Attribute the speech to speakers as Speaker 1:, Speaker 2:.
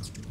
Speaker 1: eso.